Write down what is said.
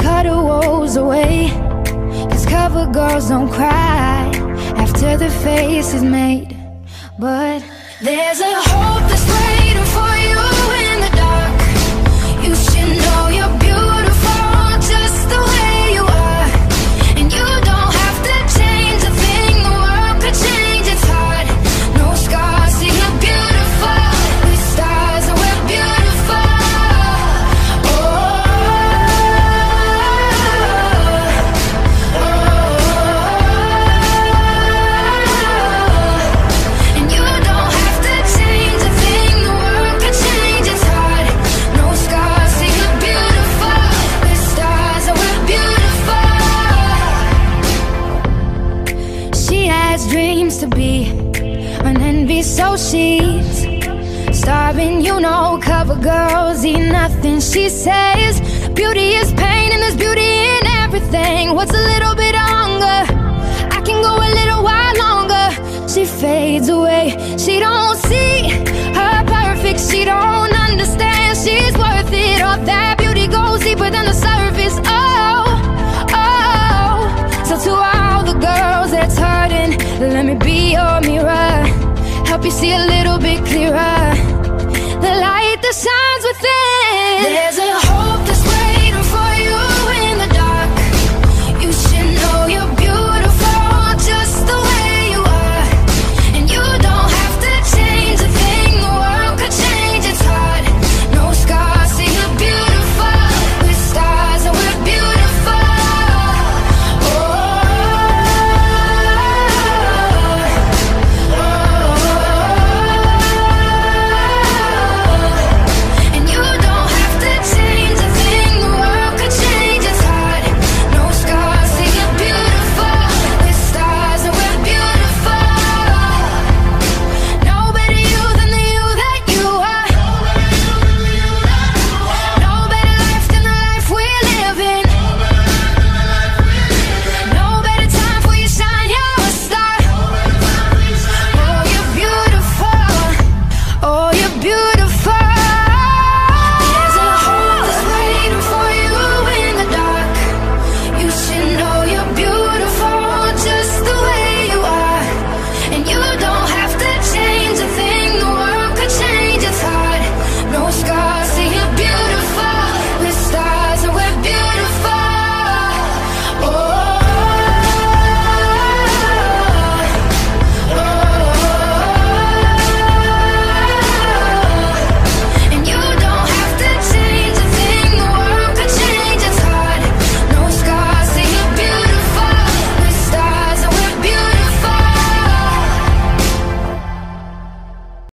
cut her woes away. Cause cover girls don't cry after the face is made. But there's a hope that's waiting so she's starving. You know, cover girls eat nothing. She says beauty is pain, and there's beauty in everything. What's a little bit of hunger? I can go a little while longer. She fades away. She don't see her perfect. She don't understand. She's worth it. All that beauty goes deeper than the surface. Oh, oh. So to all the girls that's hurting, let me be your mirror help you see a little bit clearer. The light